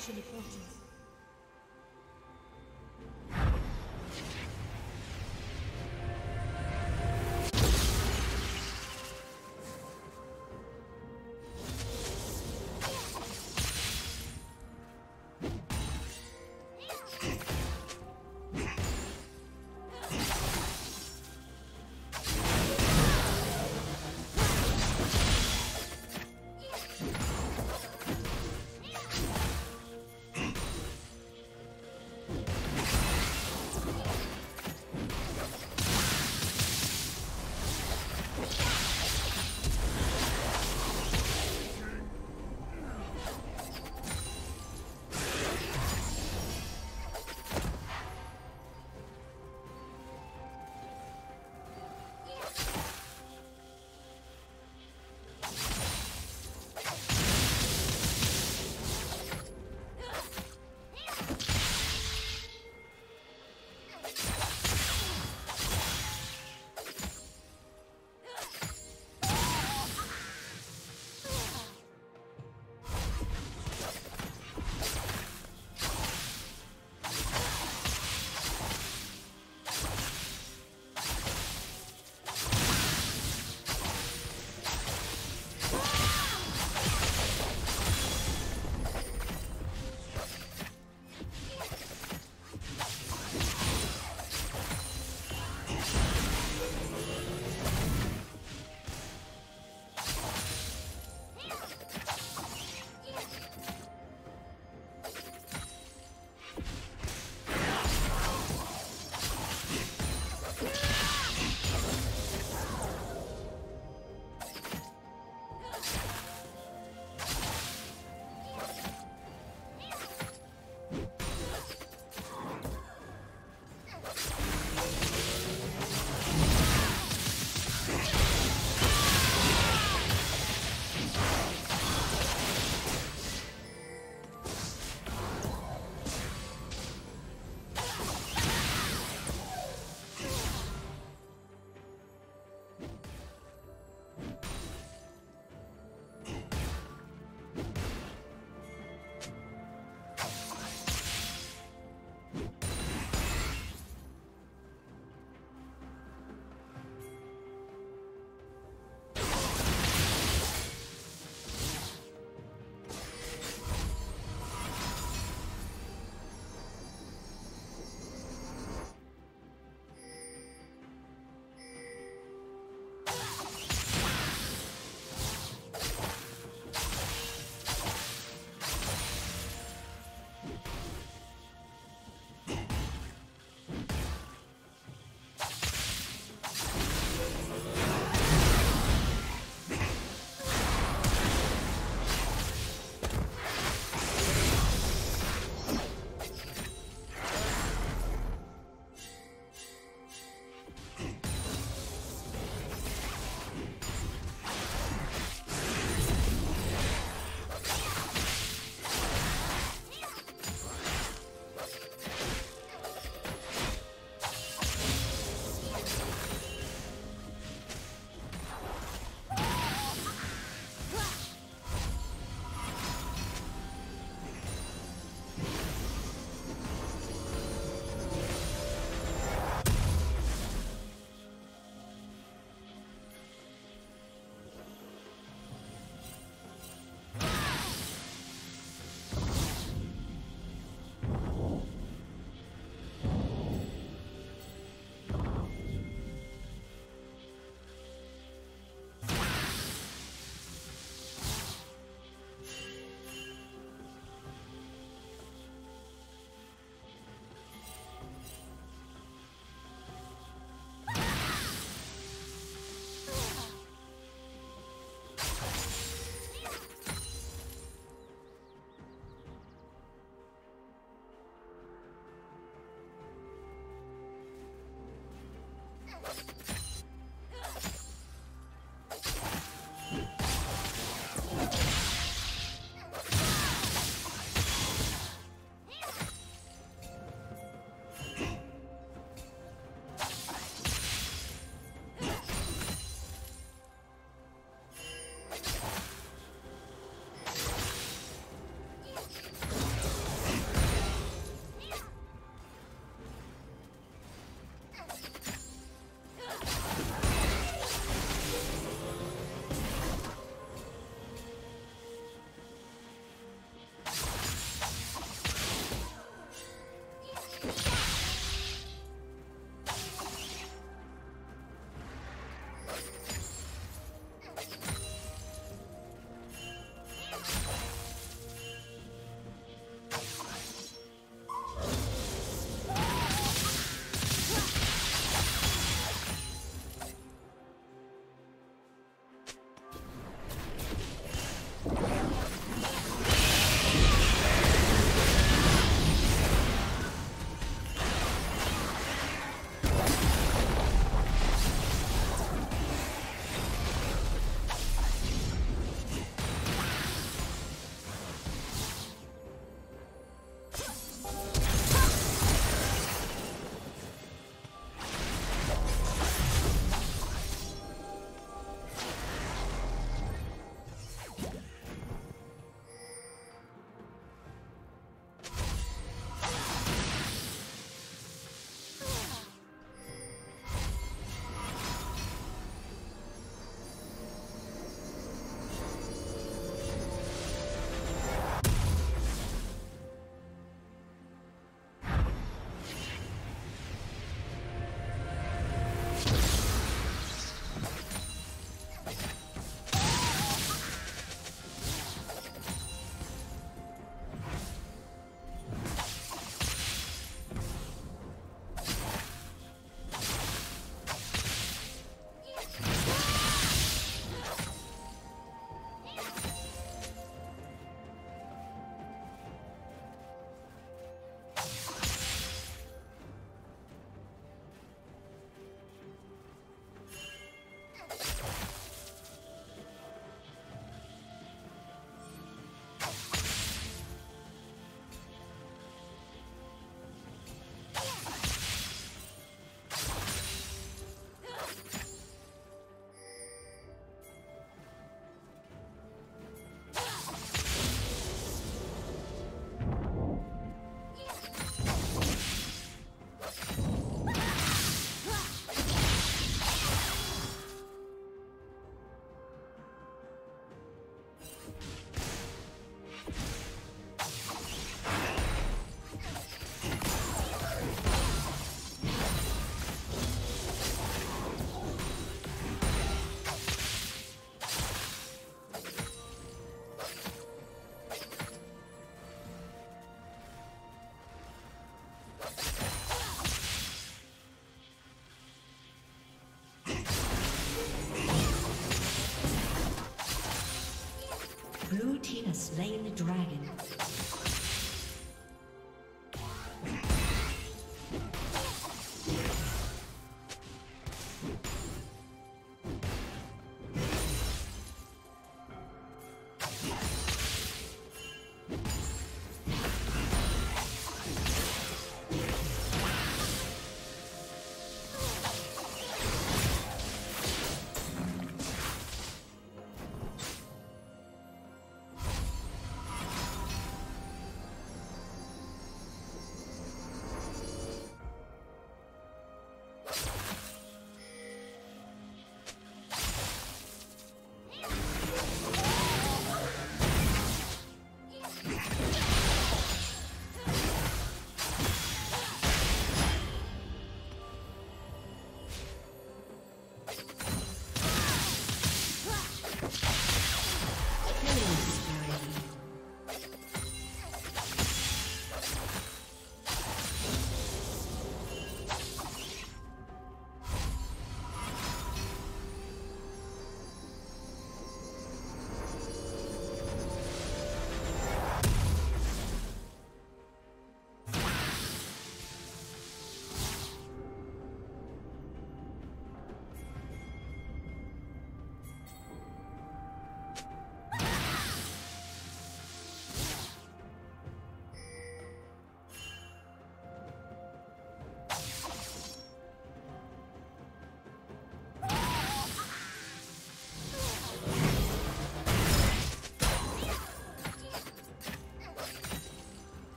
Salvation approaches.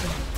Thank you.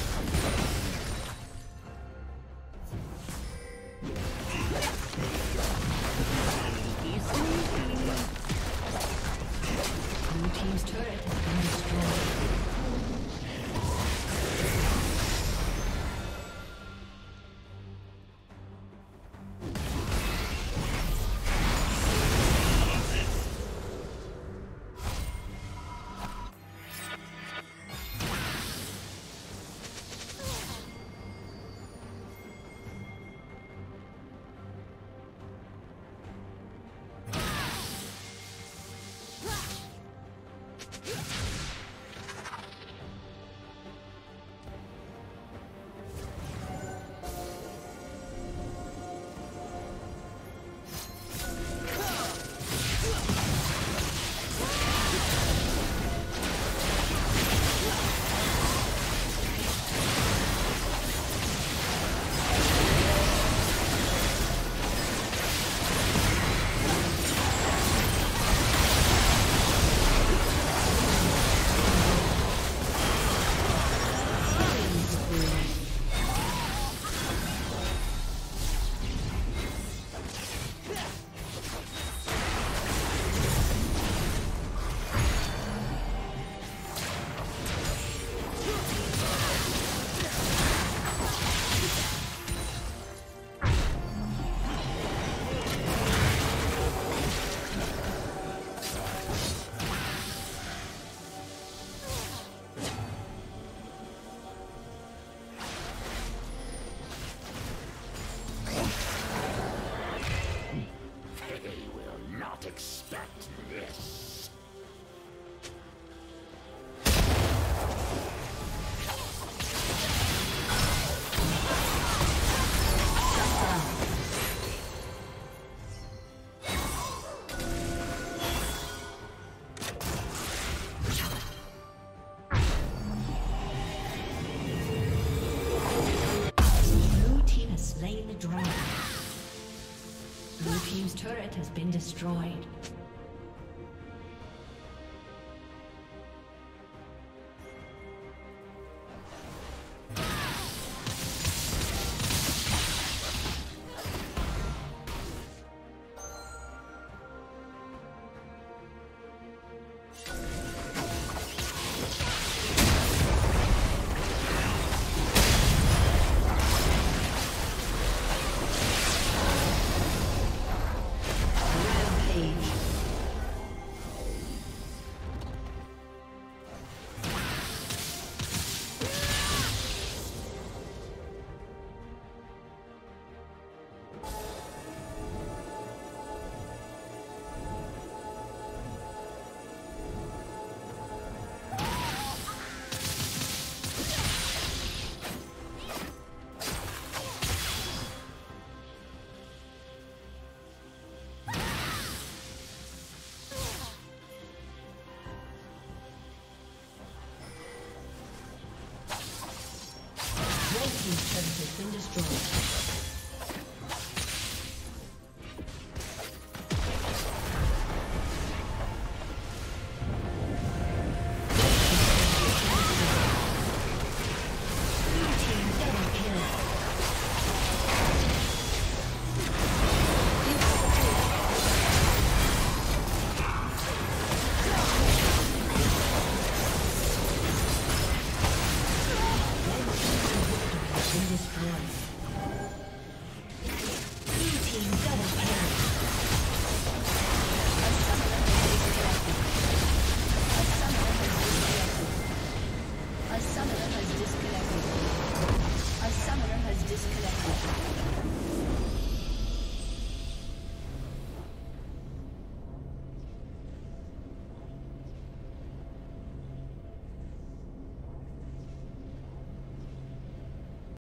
Been destroyed.